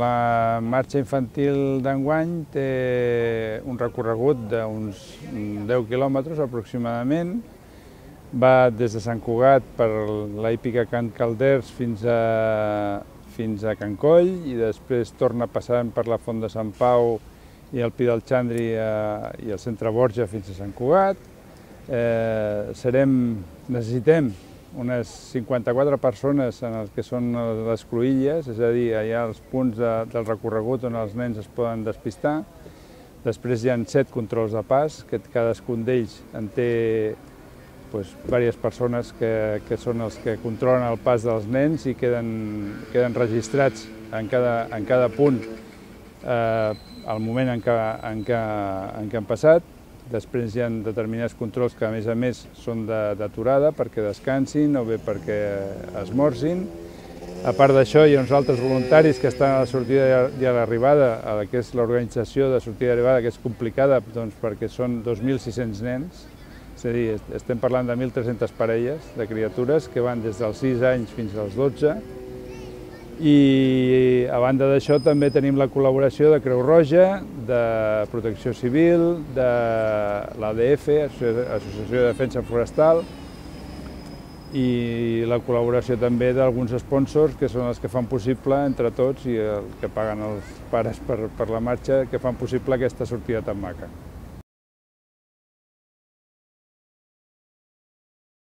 La marxa infantil d'enguany té un recorregut d'uns 10 quilòmetres aproximadament. Va des de Sant Cugat per l'hípica Can Calders fins a, fins a Can Coll i després torna passant per la Font de Sant Pau i el Pi del Xandri a, i el Centre Borja fins a Sant Cugat. Eh, serem, necessitem unes 54 persones en el que són les cruïlles, és a dir, hi ha els punts de, del recorregut on els nens es poden despistar. Després hi ha set controls de pas, que cadascun d'ells en té doncs, diverses persones que, que són els que controlen el pas dels nens i queden, queden registrats en cada, en cada punt eh, el moment en què, en què, en què han passat Després hi ha determinats controls que a més a més són d'aturada perquè descansin o bé perquè esmorzin. A part d'això hi ha uns altres voluntaris que estan a la sortida i a l'arribada, la que és l'organització de sortida i arribada, que és complicada doncs, perquè són 2.600 nens, és a dir, estem parlant de 1.300 parelles de criatures que van des dels 6 anys fins als 12, i a banda d'això també tenim la col·laboració de Creu Roja, de Protecció Civil, de l'ADF, Associació de Defensa Forestal, i la col·laboració també d'alguns sponsors que són els que fan possible, entre tots, i el que paguen els pares per, per la marxa, que fan possible aquesta sortida tan maca.